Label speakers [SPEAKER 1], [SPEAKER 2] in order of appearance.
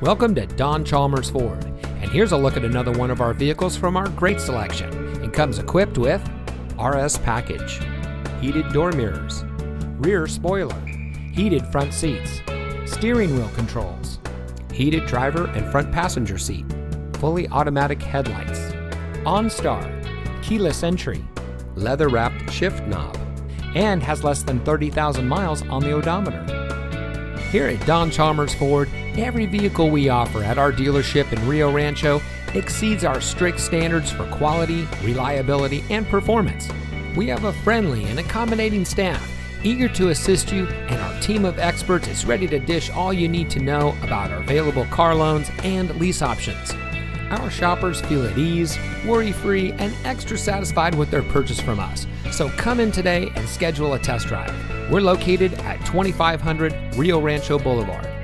[SPEAKER 1] Welcome to Don Chalmers Ford, and here's a look at another one of our vehicles from our great selection. It comes equipped with RS package, heated door mirrors, rear spoiler, heated front seats, steering wheel controls, heated driver and front passenger seat, fully automatic headlights, OnStar, keyless entry, leather wrapped shift knob, and has less than 30,000 miles on the odometer. Here at Don Chalmers Ford, every vehicle we offer at our dealership in Rio Rancho exceeds our strict standards for quality, reliability, and performance. We have a friendly and accommodating staff eager to assist you, and our team of experts is ready to dish all you need to know about our available car loans and lease options. Our shoppers feel at ease, worry free, and extra satisfied with their purchase from us. So come in today and schedule a test drive. We're located at 2500 Rio Rancho Boulevard.